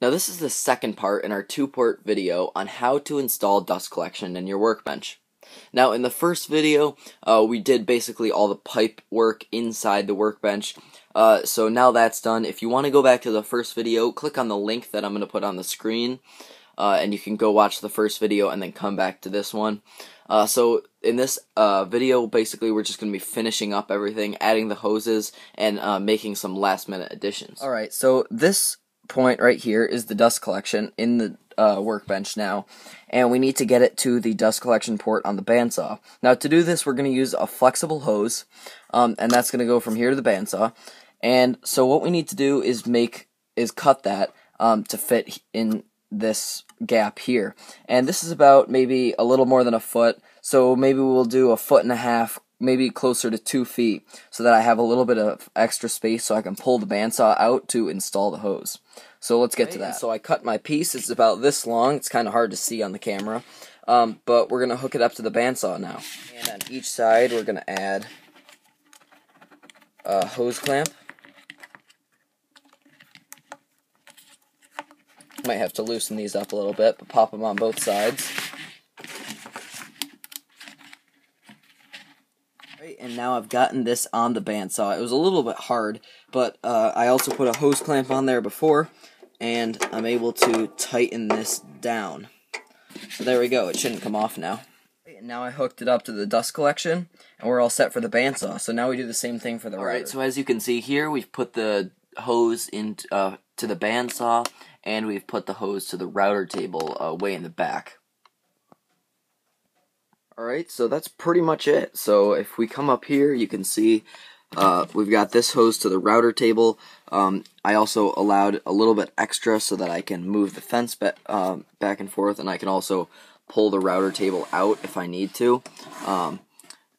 Now this is the second part in our two-part video on how to install dust collection in your workbench. Now in the first video, uh, we did basically all the pipe work inside the workbench. Uh, so now that's done. If you want to go back to the first video, click on the link that I'm going to put on the screen. Uh, and you can go watch the first video and then come back to this one. Uh, so in this uh, video, basically we're just going to be finishing up everything, adding the hoses, and uh, making some last minute additions. Alright, so this point right here is the dust collection in the uh, workbench now, and we need to get it to the dust collection port on the bandsaw. Now to do this, we're going to use a flexible hose, um, and that's going to go from here to the bandsaw. And so what we need to do is make is cut that um, to fit in this gap here. And this is about maybe a little more than a foot, so maybe we'll do a foot and a half maybe closer to two feet so that I have a little bit of extra space so I can pull the bandsaw out to install the hose. So let's get to that. So I cut my piece. It's about this long. It's kind of hard to see on the camera. Um, but we're going to hook it up to the bandsaw now. And on each side we're going to add a hose clamp. Might have to loosen these up a little bit, but pop them on both sides. And now I've gotten this on the bandsaw. It was a little bit hard, but uh, I also put a hose clamp on there before, and I'm able to tighten this down. So there we go, it shouldn't come off now. And now I hooked it up to the dust collection, and we're all set for the bandsaw. So now we do the same thing for the router. Alright, so as you can see here, we've put the hose into uh, to the bandsaw, and we've put the hose to the router table uh, way in the back. Alright, so that's pretty much it. So if we come up here, you can see uh, we've got this hose to the router table. Um, I also allowed a little bit extra so that I can move the fence ba uh, back and forth, and I can also pull the router table out if I need to. Um,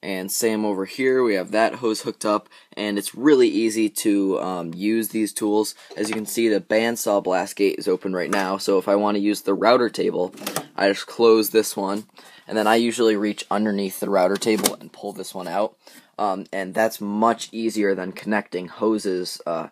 and same over here, we have that hose hooked up, and it's really easy to um, use these tools. As you can see, the bandsaw blast gate is open right now, so if I want to use the router table, I just close this one, and then I usually reach underneath the router table and pull this one out. Um, and that's much easier than connecting hoses uh,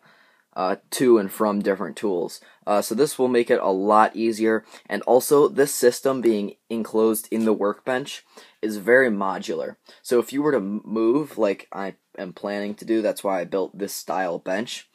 uh, to and from different tools. Uh, so this will make it a lot easier. And also, this system being enclosed in the workbench is very modular. So if you were to move, like I am planning to do, that's why I built this style bench.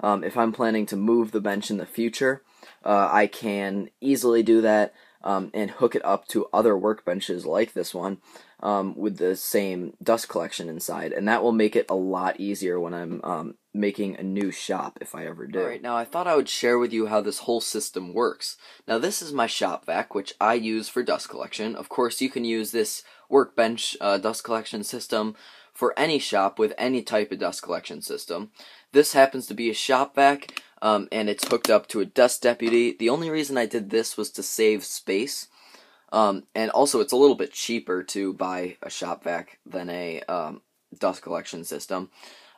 Um, if I'm planning to move the bench in the future, uh, I can easily do that um, and hook it up to other workbenches like this one um, with the same dust collection inside, and that will make it a lot easier when I'm um, making a new shop if I ever do. Alright, now I thought I would share with you how this whole system works. Now this is my shop vac, which I use for dust collection. Of course, you can use this workbench uh, dust collection system for any shop with any type of dust collection system. This happens to be a shop vac, um, and it's hooked up to a dust deputy. The only reason I did this was to save space. Um, and also, it's a little bit cheaper to buy a shop vac than a um, dust collection system.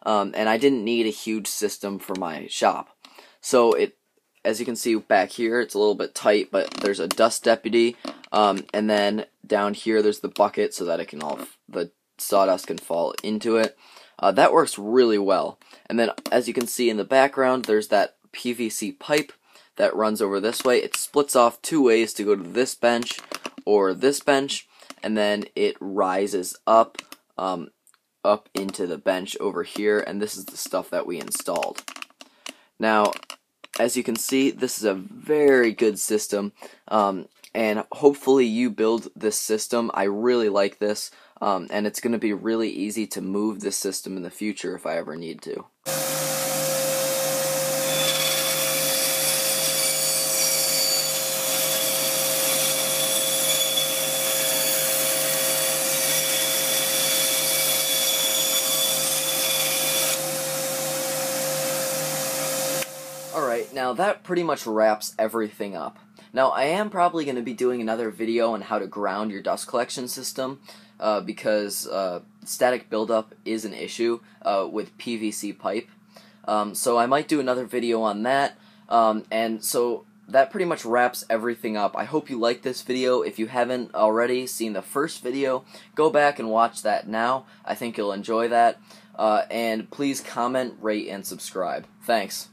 Um, and I didn't need a huge system for my shop. So it, as you can see back here, it's a little bit tight, but there's a dust deputy. Um, and then down here, there's the bucket so that it can all the sawdust can fall into it. Uh, that works really well. And then, as you can see in the background, there's that PVC pipe that runs over this way. It splits off two ways to go to this bench or this bench, and then it rises up, um, up into the bench over here, and this is the stuff that we installed. Now, as you can see, this is a very good system, um, and hopefully you build this system. I really like this, um, and it's going to be really easy to move this system in the future if I ever need to. Alright, now that pretty much wraps everything up. Now, I am probably going to be doing another video on how to ground your dust collection system, uh, because uh, static buildup is an issue uh, with PVC pipe. Um, so I might do another video on that, um, and so that pretty much wraps everything up. I hope you liked this video. If you haven't already seen the first video, go back and watch that now. I think you'll enjoy that. Uh, and please comment, rate, and subscribe. Thanks.